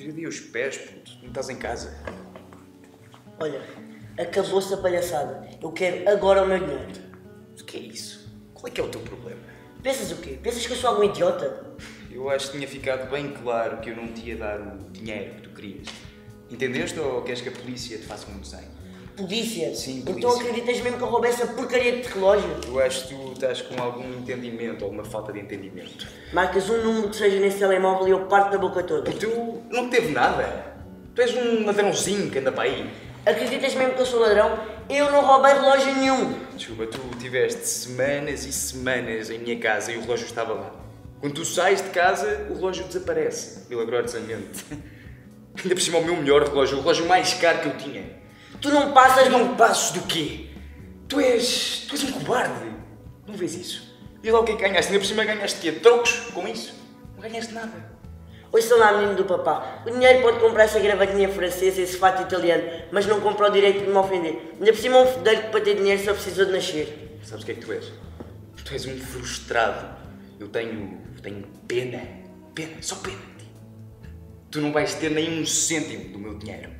tira daí os pés, puto. Não estás em casa. Olha, acabou-se a palhaçada. Eu quero agora o meu dinheiro. O que é isso? Qual é que é o teu problema? Pensas o quê? Pensas que eu sou algum idiota? Eu acho que tinha ficado bem claro que eu não te ia dar o dinheiro que tu querias. Entendeste ou queres que a polícia te faça um desenho? Polícia? Sim, Então polícia. acreditas mesmo que eu roubei essa porcaria de relógio? Eu acho que tu estás com algum entendimento ou uma falta de entendimento. Marcas um número que seja nesse telemóvel e eu parto da boca toda. O teu não teve nada. Tu és um ladrãozinho que anda para aí. Acreditas mesmo que eu sou ladrão? Eu não roubei relógio nenhum. Desculpa, tu tiveste semanas e semanas em minha casa e o relógio estava lá. Quando tu sais de casa, o relógio desaparece, milagrosamente. Ainda por cima o meu melhor relógio, o relógio mais caro que eu tinha. Tu não passas não passos do quê? Tu és. Tu és um cobarde. Não vês isso? E lá o que é que ganhaste? Ainda por cima ganhaste quê? Trocos com isso? Não ganhaste nada. Ouça lá, menino do papá. O dinheiro pode comprar essa gravatinha francesa, esse fato italiano, mas não compra o direito de me ofender. Ainda por cima um fedelho que para ter dinheiro só precisou de nascer. Sabes o que é que tu és? Tu és um frustrado. Eu tenho. tenho pena. Pena, só pena de ti. Tu não vais ter nem um cêntimo do meu dinheiro.